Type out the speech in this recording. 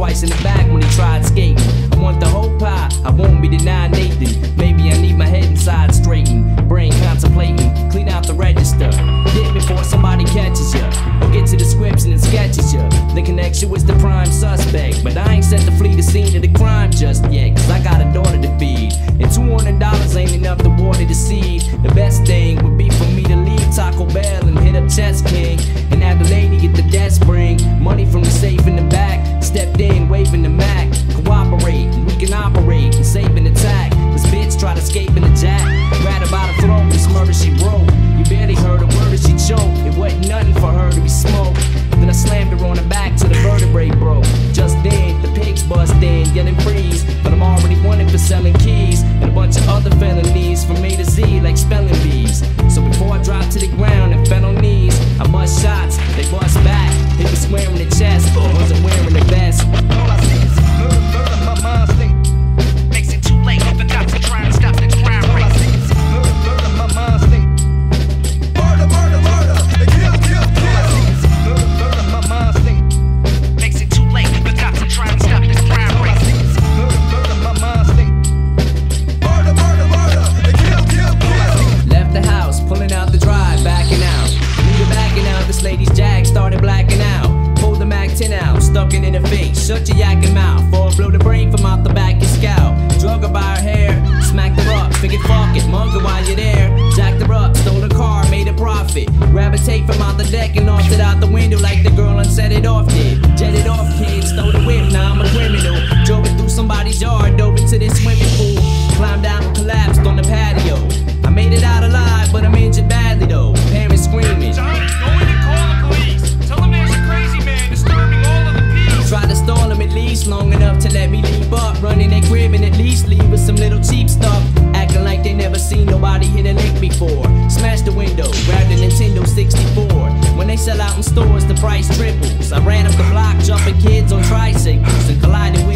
twice in the back when he tried skating. I want the whole pie, I won't be denied Nathan. Maybe I need my head inside straightened. Brain contemplating, clean out the register. Get before somebody catches ya. Or get to the scripts and it sketches ya. The connection was the prime suspect. But I ain't set to flee the scene of the crime just yet. Cause I got a daughter to feed. And $200 ain't enough to water the seed. The best thing would and a bunch of other felonies from A to Z like spelling bees. So before I dropped to the ground and fell on knees, I bust shots, they bust back. Hit me square in the chest, this lady's jag started blacking out. Pulled the Mac 10 out, stuck it in her face. Shut your yakking mouth, or blow the brain from out the back of your scalp. Drug her by her hair, smacked her up, figured fuck it, mug her while you're there. Jacked her up, stole her car, made a profit. Grab a tape from out the deck and lost it out the window like the 64. When they sell out in stores, the price triples. I ran up the block, jumping kids on tricycles. And collided